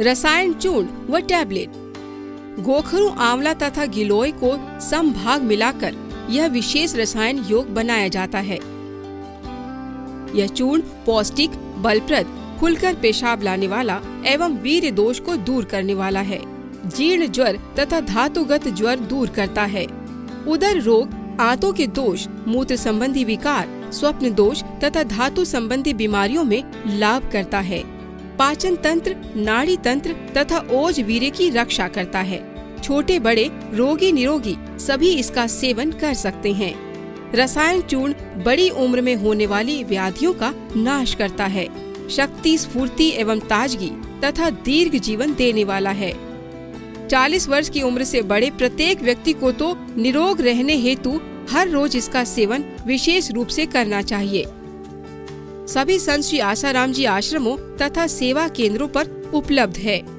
रसायन चूर्ण व टैबलेट। गोखरू, आंवला तथा गिलोय को सम भाग मिलाकर यह विशेष रसायन योग बनाया जाता है। यह चूर्ण पौष्टिक, बलप्रद, खुलकर पेशाब लाने वाला एवं वीर दोष को दूर करने वाला है। जीर्ण ज्वर तथा धातुगत ज्वर दूर करता है। उदर रोग, आंतों के दोष, मूत्र संबंधी विकार, स्वप्न दोष तथा धातु संबंधी बीमारियों में लाभ करता है। पाचन तंत्र, नाड़ी तंत्र तथा ओज वीर्य की रक्षा करता है। छोटे बड़े, रोगी निरोगी सभी इसका सेवन कर सकते हैं। रसायन चूर्ण बड़ी उम्र में होने वाली व्याधियों का नाश करता है। शक्ति, स्फूर्ति एवं ताजगी तथा दीर्घ जीवन देने वाला है। 40 वर्ष की उम्र से बड़े प्रत्येक व्यक्ति को तो निरोग रहने हेतु हर रोज इसका सेवन विशेष रूप से करना चाहिए। सभी संत श्री आसाराम जी आश्रमों तथा सेवा केंद्रों पर उपलब्ध है।